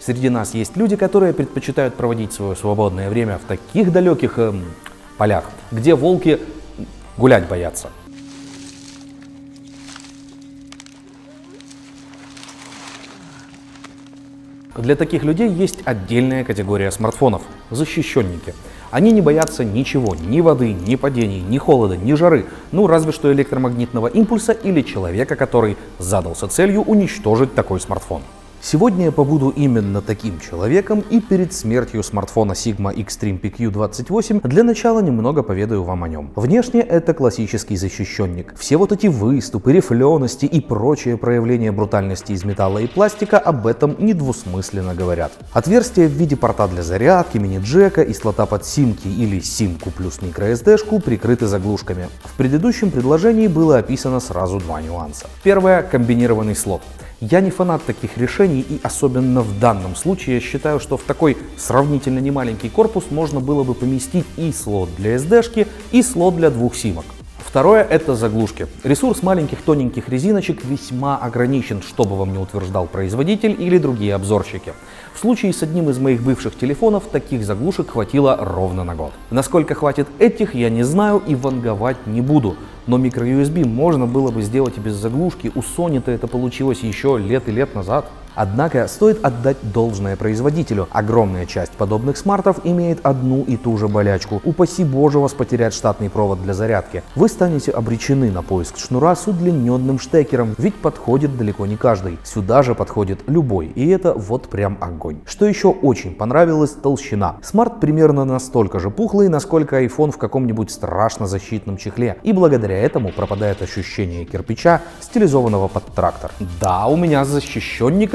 Среди нас есть люди, которые предпочитают проводить свое свободное время в таких далеких эм, полях, где волки гулять боятся. Для таких людей есть отдельная категория смартфонов – защищенники. Они не боятся ничего, ни воды, ни падений, ни холода, ни жары, ну разве что электромагнитного импульса или человека, который задался целью уничтожить такой смартфон. Сегодня я побуду именно таким человеком и перед смертью смартфона Sigma Xtreme PQ28 для начала немного поведаю вам о нем. Внешне это классический защищенник. Все вот эти выступы, рифлености и прочие проявления брутальности из металла и пластика об этом недвусмысленно говорят. Отверстие в виде порта для зарядки, мини-джека и слота под симки или симку плюс microSD-шку прикрыты заглушками. В предыдущем предложении было описано сразу два нюанса. Первое – комбинированный слот. Я не фанат таких решений и особенно в данном случае я считаю, что в такой сравнительно немаленький корпус можно было бы поместить и слот для SD-шки, и слот для двух симок. Второе – это заглушки. Ресурс маленьких тоненьких резиночек весьма ограничен, что бы вам не утверждал производитель или другие обзорщики. В случае с одним из моих бывших телефонов таких заглушек хватило ровно на год. Насколько хватит этих, я не знаю и ванговать не буду. Но микро-USB можно было бы сделать и без заглушки. У Sony-то это получилось еще лет и лет назад. Однако стоит отдать должное производителю. Огромная часть подобных смартов имеет одну и ту же болячку. Упаси боже вас потерять штатный провод для зарядки. Вы станете обречены на поиск шнура с удлиненным штекером, ведь подходит далеко не каждый. Сюда же подходит любой, и это вот прям огонь. Что еще очень понравилось, толщина. Смарт примерно настолько же пухлый, насколько iPhone в каком-нибудь страшно защитном чехле. И благодаря этому пропадает ощущение кирпича, стилизованного под трактор. Да, у меня с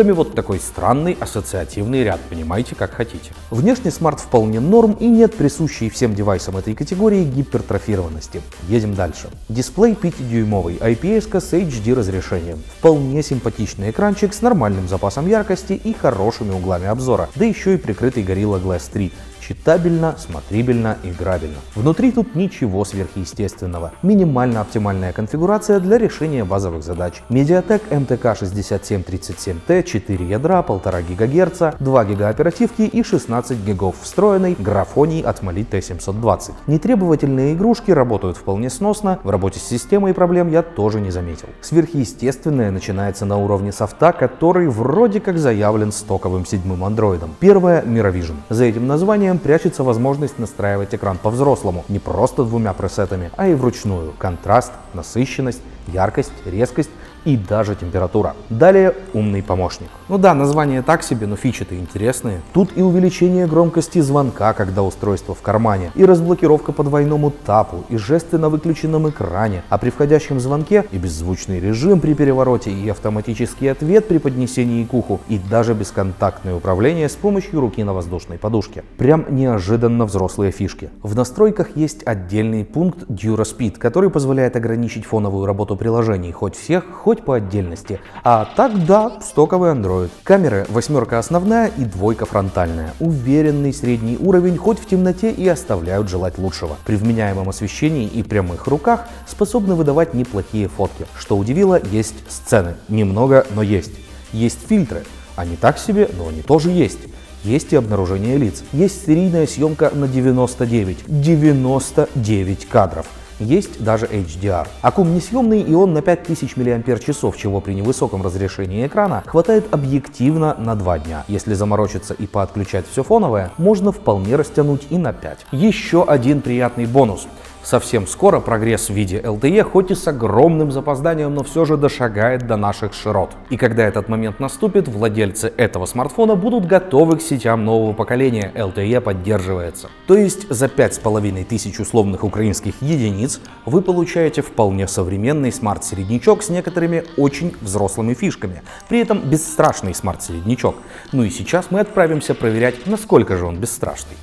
защищенниками вот такой странный ассоциативный ряд, понимаете, как хотите. Внешне смарт вполне норм и нет присущей всем девайсам этой категории гипертрофированности. Едем дальше. Дисплей 5-дюймовый, IPS с HD разрешением. Вполне симпатичный экранчик с нормальным запасом яркости и хорошими углами обзора, да еще и прикрытый Gorilla Glass 3, Читабельно, смотрибельно, играбельно. Внутри тут ничего сверхъестественного. Минимально оптимальная конфигурация для решения базовых задач. Mediatek MTK 6737T, 4 ядра, 1,5 ГГц, 2 ГБ оперативки и 16 ГБ встроенной графоний от Mali T720. Нетребовательные игрушки работают вполне сносно, в работе с системой проблем я тоже не заметил. Сверхъестественное начинается на уровне софта, который вроде как заявлен стоковым седьмым андроидом. Первое — Miravision. За этим названием экраном прячется возможность настраивать экран по-взрослому, не просто двумя пресетами, а и вручную. Контраст, насыщенность, яркость, резкость и даже температура. Далее умный помощник. Ну да, название так себе, но фичи-то интересные. Тут и увеличение громкости звонка, когда устройство в кармане, и разблокировка по двойному тапу, и жесты на выключенном экране, а при входящем звонке и беззвучный режим при перевороте, и автоматический ответ при поднесении к уху, и даже бесконтактное управление с помощью руки на воздушной подушке. Прям неожиданно взрослые фишки. В настройках есть отдельный пункт DuraSpeed, который позволяет ограничить фоновую работу приложений, хоть всех, хоть хоть по отдельности. А так да, стоковый Android. Камеры восьмерка основная и двойка фронтальная. Уверенный средний уровень, хоть в темноте и оставляют желать лучшего. При вменяемом освещении и прямых руках способны выдавать неплохие фотки. Что удивило, есть сцены. Немного, но есть. Есть фильтры. Они так себе, но они тоже есть. Есть и обнаружение лиц. Есть серийная съемка на 99. 99 кадров. Есть даже HDR. Аккум несъемный и он на 5000 мАч, чего при невысоком разрешении экрана хватает объективно на 2 дня. Если заморочиться и поотключать все фоновое, можно вполне растянуть и на 5. Еще один приятный бонус. Совсем скоро прогресс в виде LTE, хоть и с огромным запозданием, но все же дошагает до наших широт. И когда этот момент наступит, владельцы этого смартфона будут готовы к сетям нового поколения, LTE поддерживается. То есть за 5500 условных украинских единиц вы получаете вполне современный смарт-середнячок с некоторыми очень взрослыми фишками. При этом бесстрашный смарт-середнячок. Ну и сейчас мы отправимся проверять, насколько же он бесстрашный.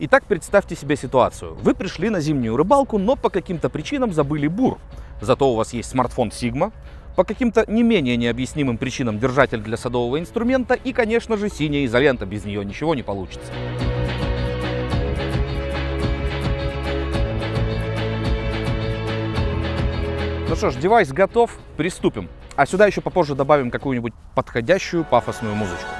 Итак, представьте себе ситуацию. Вы пришли на зимнюю рыбалку, но по каким-то причинам забыли бур. Зато у вас есть смартфон Sigma, по каким-то не менее необъяснимым причинам держатель для садового инструмента и, конечно же, синяя изолента. Без нее ничего не получится. Ну что ж, девайс готов, приступим. А сюда еще попозже добавим какую-нибудь подходящую пафосную музычку.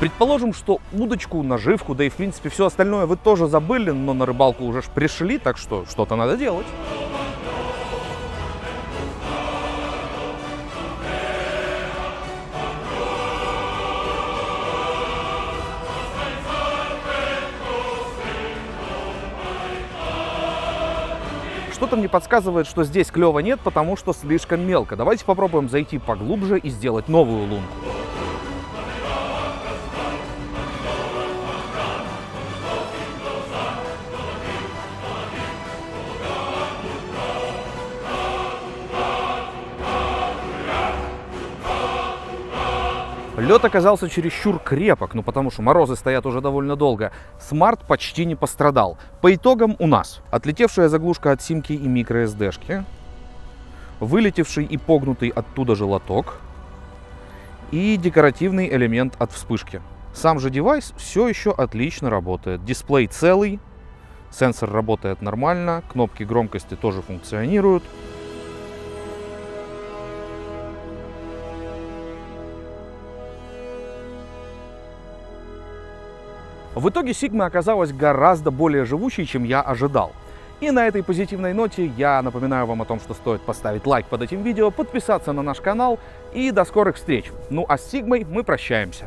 Предположим, что удочку, наживку, да и в принципе все остальное вы тоже забыли, но на рыбалку уже ж пришли, так что что-то надо делать. Что-то мне подсказывает, что здесь клева нет, потому что слишком мелко. Давайте попробуем зайти поглубже и сделать новую лунку. Лед оказался чересчур крепок, ну потому что морозы стоят уже довольно долго. Смарт почти не пострадал. По итогам у нас отлетевшая заглушка от симки и microSD-шки, вылетевший и погнутый оттуда же лоток и декоративный элемент от вспышки. Сам же девайс все еще отлично работает. Дисплей целый, сенсор работает нормально, кнопки громкости тоже функционируют. В итоге Sigma оказалась гораздо более живучей, чем я ожидал. И на этой позитивной ноте я напоминаю вам о том, что стоит поставить лайк под этим видео, подписаться на наш канал и до скорых встреч. Ну а с Сигмой мы прощаемся.